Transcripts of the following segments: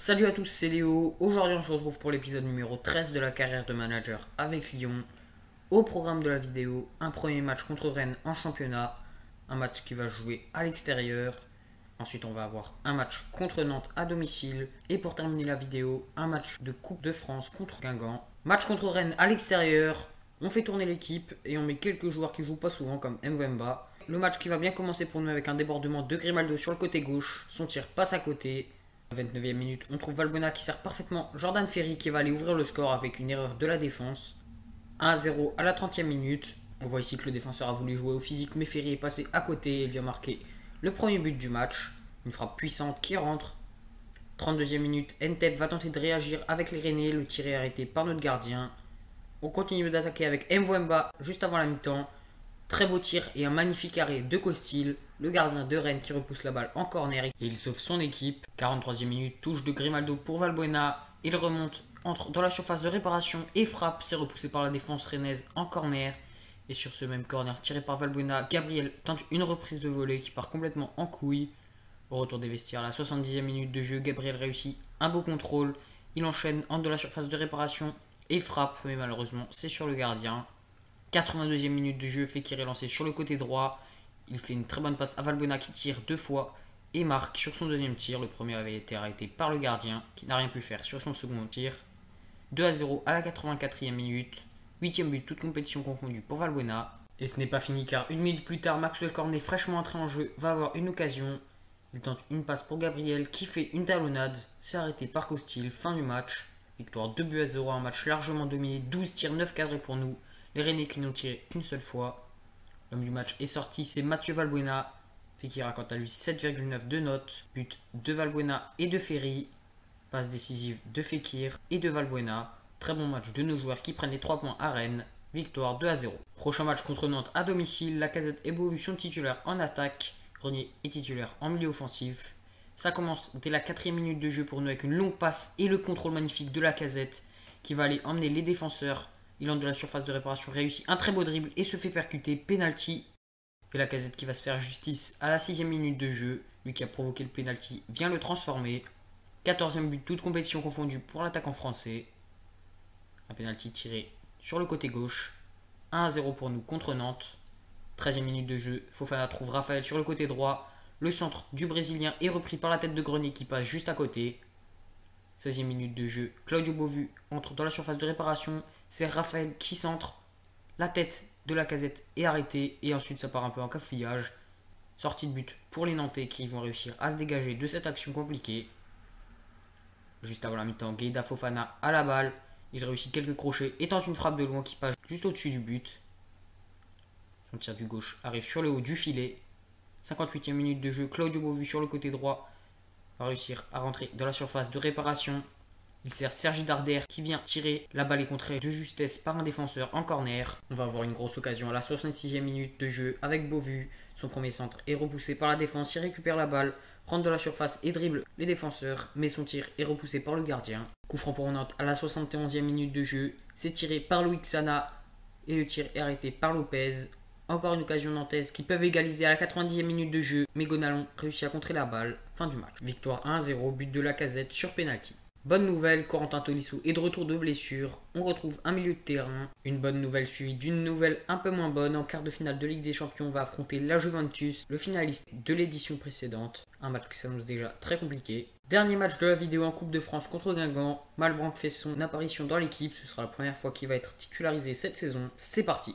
Salut à tous, c'est Léo. Aujourd'hui, on se retrouve pour l'épisode numéro 13 de la carrière de manager avec Lyon. Au programme de la vidéo, un premier match contre Rennes en championnat, un match qui va jouer à l'extérieur. Ensuite, on va avoir un match contre Nantes à domicile. Et pour terminer la vidéo, un match de Coupe de France contre Guingamp. Match contre Rennes à l'extérieur. On fait tourner l'équipe et on met quelques joueurs qui jouent pas souvent comme Mwemba. Le match qui va bien commencer pour nous avec un débordement de Grimaldo sur le côté gauche. Son tir passe à côté. 29e minute, on trouve Valbuena qui sert parfaitement Jordan Ferry qui va aller ouvrir le score avec une erreur de la défense. 1-0 à la 30e minute. On voit ici que le défenseur a voulu jouer au physique, mais Ferry est passé à côté et vient marquer le premier but du match. Une frappe puissante qui rentre. 32e minute, Entep va tenter de réagir avec les Rennais. Le tir est arrêté par notre gardien. On continue d'attaquer avec Mwemba juste avant la mi-temps. Très beau tir et un magnifique arrêt de Costil. Le gardien de Rennes qui repousse la balle en corner et il sauve son équipe. 43e minute, touche de Grimaldo pour Valbuena. Il remonte, entre dans la surface de réparation et frappe. C'est repoussé par la défense rennaise en corner. Et sur ce même corner tiré par Valbuena, Gabriel tente une reprise de volée qui part complètement en couille. Retour des vestiaires, la 70e minute de jeu, Gabriel réussit un beau contrôle. Il enchaîne en de la surface de réparation et frappe, mais malheureusement c'est sur le gardien. 82e minute de jeu, Fekir est lancé sur le côté droit. Il fait une très bonne passe à Valbuena qui tire deux fois et marque sur son deuxième tir. Le premier avait été arrêté par le gardien qui n'a rien pu faire sur son second tir. 2 à 0 à la 84e minute. 8 but, toute compétition confondue pour Valbuena. Et ce n'est pas fini car une minute plus tard, Maxwell Cornet, fraîchement entré en jeu, va avoir une occasion. Il tente une passe pour Gabriel qui fait une talonnade. C'est arrêté par Costil. Fin du match. Victoire 2 buts à 0, un match largement dominé. 12 tirs, 9 cadrés pour nous. Les Rennais qui n'ont tiré qu'une seule fois. L'homme du match est sorti, c'est Mathieu Valbuena. Fekir a quant à lui 7,9 de notes. But de Valbuena et de Ferry. Passe décisive de Fekir et de Valbuena. Très bon match de nos joueurs qui prennent les 3 points à Rennes. Victoire 2 à 0. Prochain match contre Nantes à domicile. La casette et Beauvu sont titulaires en attaque. Grenier est titulaire en milieu offensif. Ça commence dès la quatrième minute de jeu pour nous avec une longue passe et le contrôle magnifique de la casette qui va aller emmener les défenseurs il entre de la surface de réparation, réussit un très beau dribble et se fait percuter. Penalty. Et la casette qui va se faire justice à la sixième minute de jeu. Lui qui a provoqué le penalty vient le transformer. 14e but, toute compétition confondue pour l'attaquant français. Un penalty tiré sur le côté gauche. 1-0 pour nous contre Nantes. 13e minute de jeu. Fofana trouve Raphaël sur le côté droit. Le centre du Brésilien est repris par la tête de Grenier qui passe juste à côté. 16e minute de jeu. Claudio Bovu entre dans la surface de réparation c'est Raphaël qui centre. La tête de la casette est arrêtée et ensuite ça part un peu en cafouillage. Sortie de but pour les Nantais qui vont réussir à se dégager de cette action compliquée. Juste avant la mi-temps, Geida Fofana à la balle. Il réussit quelques crochets et tente une frappe de loin qui passe juste au-dessus du but. Son tir du gauche arrive sur le haut du filet. 58e minute de jeu, Claudio Bovu sur le côté droit va réussir à rentrer dans la surface de réparation. Il sert Sergi Darder qui vient tirer. La balle est contrée de justesse par un défenseur en corner. On va avoir une grosse occasion à la 66e minute de jeu avec Beauvu. Son premier centre est repoussé par la défense. Il récupère la balle, rentre de la surface et dribble les défenseurs. Mais son tir est repoussé par le gardien. Coup franc pour Nantes à la 71e minute de jeu. C'est tiré par Louis Xana. Et le tir est arrêté par Lopez. Encore une occasion nantaise qui peuvent égaliser à la 90e minute de jeu. Mais Gonalon réussit à contrer la balle. Fin du match. Victoire 1-0, but de la casette sur penalty. Bonne nouvelle, Corentin Tolisso est de retour de blessure. On retrouve un milieu de terrain. Une bonne nouvelle suivie d'une nouvelle un peu moins bonne. En quart de finale de Ligue des Champions, on va affronter la Juventus, le finaliste de l'édition précédente. Un match qui s'annonce déjà très compliqué. Dernier match de la vidéo en Coupe de France contre Guingamp. Malbranc fait son apparition dans l'équipe. Ce sera la première fois qu'il va être titularisé cette saison. C'est parti.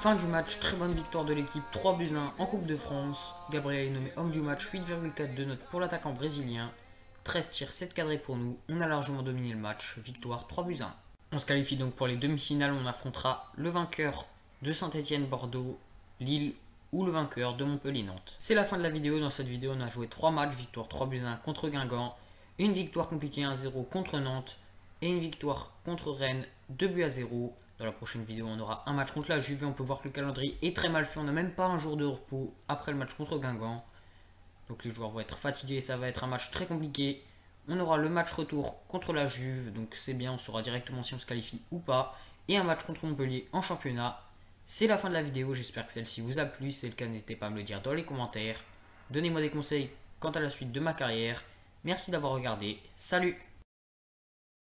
Fin du match, très bonne victoire de l'équipe, 3 buts 1 en Coupe de France. Gabriel est nommé homme du match, 8,4 de notes pour l'attaquant brésilien. 13 tirs, 7 cadrés pour nous. On a largement dominé le match, victoire 3 buts 1. On se qualifie donc pour les demi-finales, on affrontera le vainqueur de Saint-Etienne-Bordeaux, Lille ou le vainqueur de Montpellier-Nantes. C'est la fin de la vidéo, dans cette vidéo on a joué 3 matchs, victoire 3 buts 1 contre Guingamp, une victoire compliquée 1-0 contre Nantes et une victoire contre Rennes 2 buts à 0. Dans la prochaine vidéo on aura un match contre la Juve, on peut voir que le calendrier est très mal fait, on n'a même pas un jour de repos après le match contre Guingamp. Donc les joueurs vont être fatigués, ça va être un match très compliqué. On aura le match retour contre la Juve, donc c'est bien, on saura directement si on se qualifie ou pas. Et un match contre Montpellier en championnat. C'est la fin de la vidéo, j'espère que celle-ci vous a plu. Si c'est le cas, n'hésitez pas à me le dire dans les commentaires. Donnez-moi des conseils quant à la suite de ma carrière. Merci d'avoir regardé. Salut